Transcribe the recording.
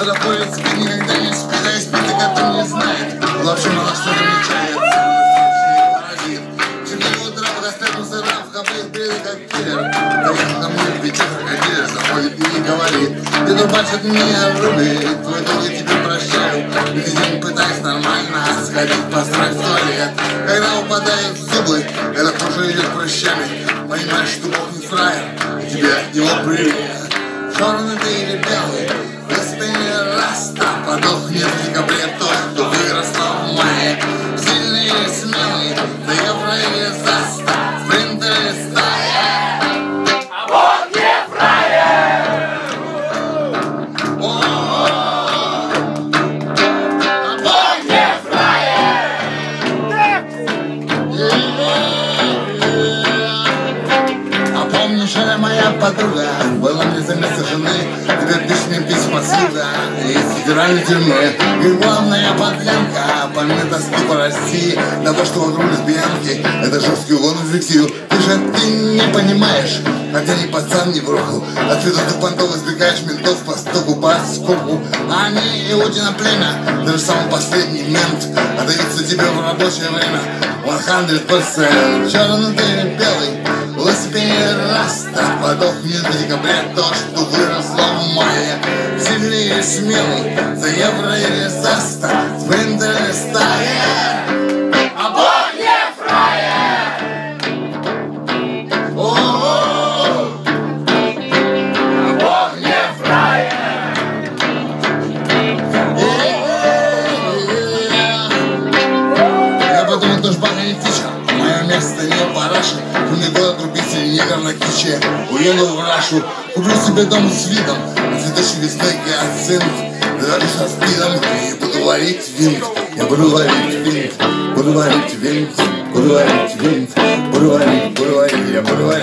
Это поезд никогда не спит, спит, который не знает. Вообще мало что замечает. В в говорит. Ты дубачит мне руби, твой долг я тебе прощаю. Весь день пытаюсь нормально сходить посрать в туалет. Когда упадают зубы, это тоже идет прыщами. Понимаешь, что Бог не фраер, тебе от него привет. Черный ты или белый, воспени раста, подохнет в декабре тот, подруга. Была мне за место жены Теперь пишет мне письма сюда Из федеральной тюрьмы И главная подлянка По мне тоски по России. На то, что вокруг лесбиянки Это жесткий угон фиксию Ты же ты не понимаешь Хотя ни пацан не брохал Отсюда ты понтов избегаешь ментов По стоку, по скоку А они иудино племя. Даже самый последний мент. Отдаются тебе в рабочее время 100% Черный или белый Велосипед раста Подохнет в декабре то, что выросло в мае. Сильный и смелый За евро или за ста Спринтер или стая Мое место не параша Мне года трубитель негр на киче. Уеду в Рашу Куплю себе дом с видом. На цветущей весной гиацинт. Даже со спидом И буду варить винт. Я буду варить винт. Буду варить винт. Буду варить винт. Буду варить, буду варить. Я буду варить